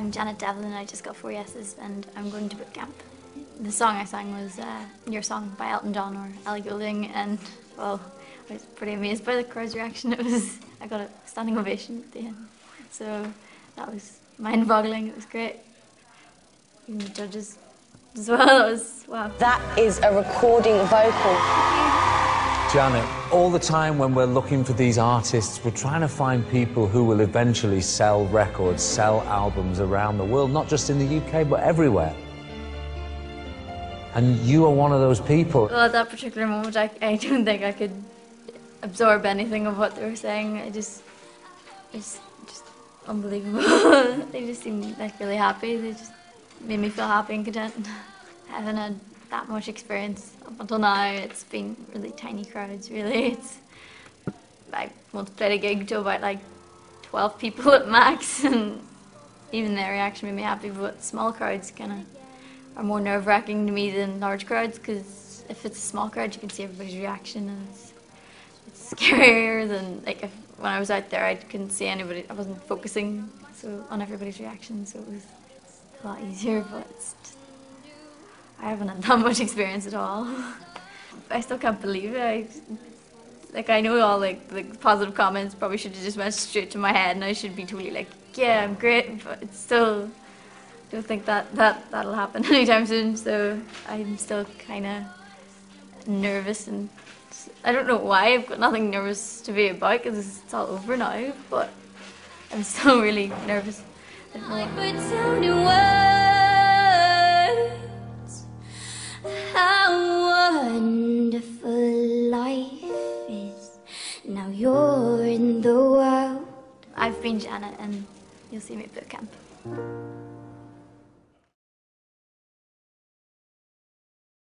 I'm Janet Devlin, I just got four yeses and I'm going to boot camp. The song I sang was uh, Your Song by Elton John or Ellie Goulding and well, I was pretty amazed by the crowd's reaction. It was, I got a standing ovation at the end. So that was mind-boggling, it was great. Even the judges as well, it was, wow. That is a recording vocal. Janet, all the time when we're looking for these artists, we're trying to find people who will eventually sell records, sell albums around the world, not just in the UK, but everywhere. And you are one of those people. Well, at that particular moment, I, I don't think I could absorb anything of what they were saying. I just, it's just unbelievable. they just seemed like really happy. They just made me feel happy and content. I haven't had that much experience up until now. It's been really tiny crowds, really. It's I once played a gig to about like 12 people at max, and even their reaction made me happy. But small crowds kind of are more nerve-wracking to me than large crowds because if it's a small crowd, you can see everybody's reaction, and it's, it's scarier than like if, when I was out there, I couldn't see anybody. I wasn't focusing so on everybody's reaction, so it was a lot easier. But it's just, I haven't had that much experience at all. I still can't believe it. I, like I know all like the positive comments probably should have just went straight to my head, and I should be totally like, yeah, I'm great, but it's still don't think that that that'll happen anytime soon. So I'm still kind of nervous, and I don't know why. I've got nothing nervous to be about because it's all over now. But I'm still really nervous. been Janet and you'll see me at boot camp.